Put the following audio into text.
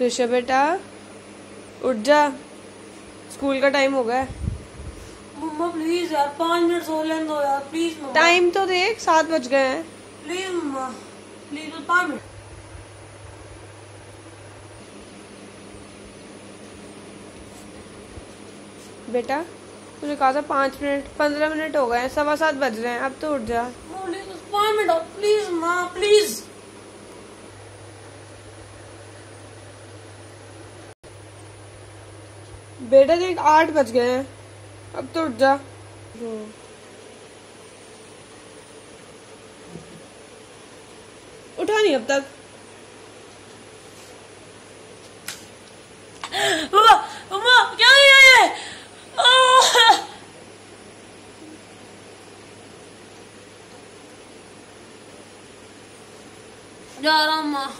ऋषभ बेटा उठ जा। स्कूल का टाइम हो गया। मम्मा प्लीज़ यार पाँच मिनट सो लेने दो यार प्लीज़ मम्मा। टाइम तो देख सात बज गए हैं। प्लीज़ मम्मा प्लीज़ पाँच मिनट। बेटा तूने कहा था पाँच मिनट पंद्रह मिनट हो गए हैं सवा सात बज रहे हैं अब तो उठ जा। प्लीज़ माँ प्लीज़ बेटा देख, आठ बज गए हैं। अब तो उठ जा। उठा नहीं अब तक। ये? जा रहा माँ